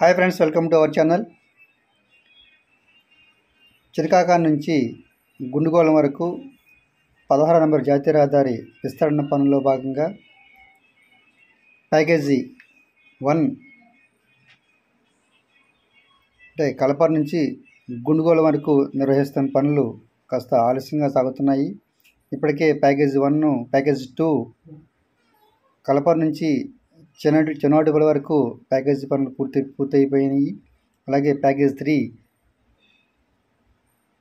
Hi friends welcome to our channel. చిరకాక నుంచి గుండుగోళం వరకు పదహారు నంబర్ జాతీయ రహదారి విస్తరణ పనుల్లో భాగంగా ప్యాకేజీ వన్ అంటే కలపర్ నుంచి గుండుగోళం వరకు నిర్వహిస్తున్న పనులు కాస్త ఆలస్యంగా సాగుతున్నాయి. ఇప్పటికే package one package two Kalapar నుంచి చెన్నటి చెన్నోటిపల్లి వరకు ప్యాకేజీ పనులు పూర్తి పూర్తయిపోయినాయి. అలాగే ప్యాకేజ్ త్రీ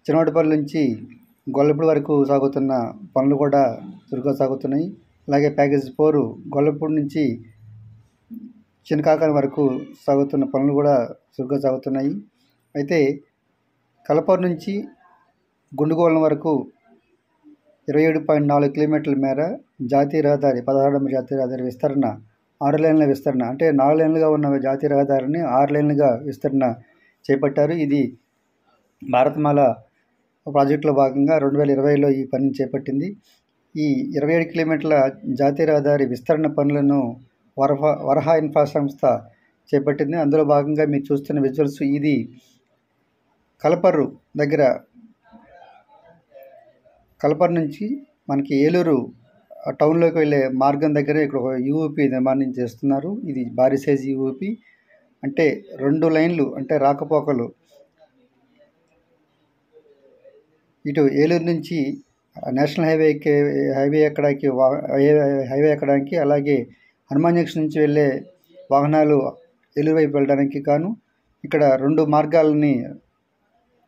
చిన్నోటిపల్లి నుంచి గొల్లపూడి వరకు సాగుతున్న పనులు కూడా చురుగ్గా సాగుతున్నాయి. అలాగే ప్యాకేజ్ ఫోర్ గొల్లపూడి నుంచి చినకాకరం వరకు సాగుతున్న పనులు కూడా చురుగ్గా సాగుతున్నాయి. అయితే కలపర్ నుంచి గుండుగోళం వరకు ఇరవై ఏడు పాయింట్ నాలుగు కిలోమీటర్ల మేర జాతీయ రహదారి పదహారు జాతీయ రహదారి విస్తరణ ఆరు లైన్ల విస్తరణ. అంటే నాలుగు లైన్లుగా ఉన్న జాతీయ రహదారిని ఆరు లైన్లుగా విస్తరణ చేపట్టారు. ఇది భారతమాల ప్రాజెక్టులో భాగంగా రెండు వేల ఇరవైలో ఈ పనిని చేపట్టింది. ఈ ఇరవై ఏడు కిలోమీటర్ల జాతీయ రహదారి విస్తరణ పనులను వరహ వరహా ఇన్ఫ్రా సంస్థ చేపట్టింది. అందులో భాగంగా మీరు చూస్తున్న విజువల్స్ ఇది కలపర్రు దగ్గర కలపర్ నుంచి మనకి ఏలూరు టౌన్లోకి వెళ్ళే మార్గం దగ్గర ఇక్కడ ఒక యూఓపి నిర్మాణం చేస్తున్నారు. ఇది భారీ సైజ్ యూఓపి అంటే రెండు లైన్లు అంటే రాకపోకలు. ఇటు ఏలూరు నుంచి నేషనల్ హైవేకి హైవే ఎక్కడానికి వా- హైవే- హైవే ఎక్కడానికి అలాగే హనుమాన్ జంక్షన్ నుంచి వెళ్ళే వాహనాలు ఏలూరు వైపు వెళ్ళడానికి కాను ఇక్కడ రెండు మార్గాలని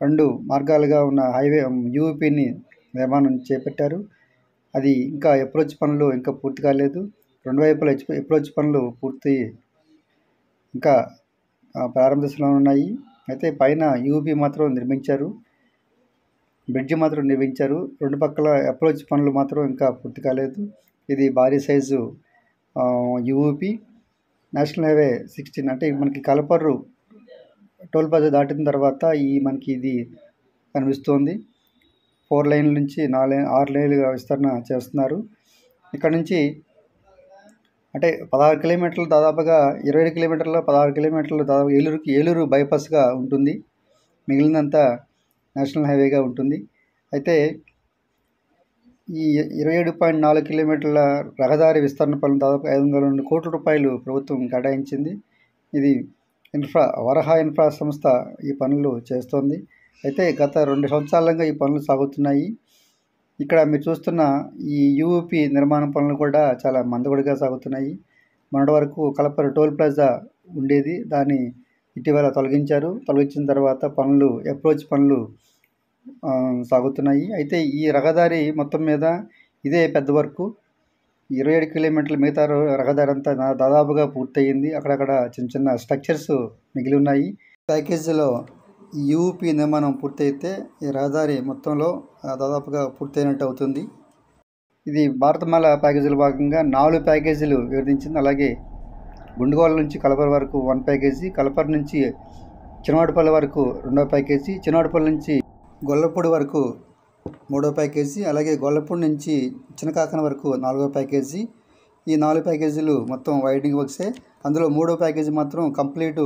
రెండు మార్గాలుగా ఉన్న హైవే యూపీని నిర్మాణం చేపట్టారు. అది ఇంకా అప్రోచ్ పనులు ఇంకా పూర్తి కాలేదు. రెండు వైపుల అప్రోచ్ పనులు పూర్తి ఇంకా ప్రారంభ దశలో ఉన్నాయి. అయితే పైన యూపీ మాత్రం నిర్మించారు. బ్రిడ్జి మాత్రం నిర్మించారు. రెండు పక్కల అప్రోచ్ పనులు మాత్రం ఇంకా పూర్తి కాలేదు. ఇది భారీ size UP national highway sixteen అంటే మనకి కలపర్రు టోల్ ప్లాజా దాటిన తర్వాత ఈ మనకి ఇది కనిపిస్తోంది. ఫోర్ లైన్ల నుంచి నాలుగు ఆరు లైన్లుగా విస్తరణ చేస్తున్నారు. ఇక్కడ నుంచి అంటే పదహారు కిలోమీటర్లు దాదాపుగా ఇరవై ఏడు కిలోమీటర్ల పదహారు కిలోమీటర్లు దాదాపు ఏలూరుకి ఏలూరు బైపాస్గా ఉంటుంది. మిగిలినంతా నేషనల్ హైవేగా ఉంటుంది. అయితే ఈ ఇరవై ఏడు పాయింట్ నాలుగు కిలోమీటర్ల రహదారి విస్తరణ పనులు దాదాపు ఐదు వందల రెండు కోట్ల రూపాయలు ప్రభుత్వం కేటాయించింది. ఇది ఇన్ఫ్రా వరహా ఇన్ఫ్రా సంస్థ ఈ పనులు చేస్తోంది. అయితే గత రెండు సంవత్సరాలుగా ఈ పనులు సాగుతున్నాయి. ఇక్కడ మీరు చూస్తున్న ఈ యూపీ నిర్మాణ పనులు కూడా చాలా మందకొడిగా సాగుతున్నాయి. మొన్నటి వరకు కలపర టోల్ ప్లాజా ఉండేది. దాన్ని ఇటీవల తొలగించారు. తొలగించిన తర్వాత పనులు అప్రోచ్ పనులు సాగుతున్నాయి. అయితే ఈ రహదారి మొత్తం మీద ఇదే పెద్ద వరకు. ఇరవై ఏడు కిలోమీటర్ల మిగతా రహదారి అంతా దాదాపుగా పూర్తయింది. అక్కడక్కడ చిన్న చిన్న స్ట్రక్చర్స్ మిగిలి ఉన్నాయి. ప్యాకేజీలో ఈ యూపీ నిర్మాణం పూర్తయితే ఈ రహదారి మొత్తంలో దాదాపుగా పూర్తయినట్టు అవుతుంది. ఇది భారతమాల ప్యాకేజీల భాగంగా నాలుగు ప్యాకేజీలు వివరించింది అలాగే గుండుగోళ నుంచి కలపర్ వరకు వన్ ప్యాకేజీ కలపర్ నుంచి చిన్నవాడపల్లి వరకు రెండో ప్యాకేజీ చిన్నవాడపల్లి నుంచి గొల్లపూడి వరకు మూడో ప్యాకేజీ అలాగే గొల్లపూడి నుంచి చిన్నకాకన వరకు నాలుగో ప్యాకేజీ. ఈ నాలుగు ప్యాకేజీలు మొత్తం వైడింగ్ వర్క్సే అందులో మూడో ప్యాకేజీ మాత్రం కంప్లీటు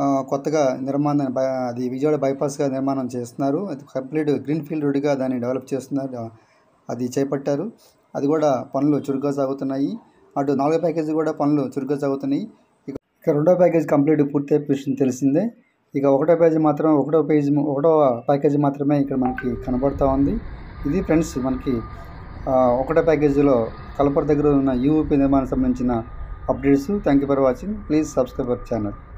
కొత్తగా నిర్మాణం బై- అది విజయవాడ బైపాస్గా నిర్మాణం చేస్తున్నారు. అది కంప్లీట్ గ్రీన్ ఫీల్డ్ రోడ్గా దాన్ని డెవలప్ చేస్తున్నారు. అది చేపట్టారు. అది కూడా పనులు చురుగ్గా సాగుతున్నాయి. అటు నాలుగో ప్యాకేజ్ కూడా పనులు చురుగ్గా సాగుతున్నాయి. ఇక ఇక రెండో ప్యాకేజ్ కంప్లీట్ పూర్తి అయిపోయిన విషయం తెలిసిందే. ఇక ఒకటో పేజీ మాత్రం ఒకటో పేజ్ ఒకటో ప్యాకేజీ మాత్రమే ఇక్కడ మనకి కనబడుతూ ఉంది. ఇది ఫ్రెండ్స్ మనకి ఒకటో ప్యాకేజీలో కలపర్ దగ్గర ఉన్న యూపీ నిర్మాణం సంబంధించిన updates. Thank you for watching. Please subscribe our channel.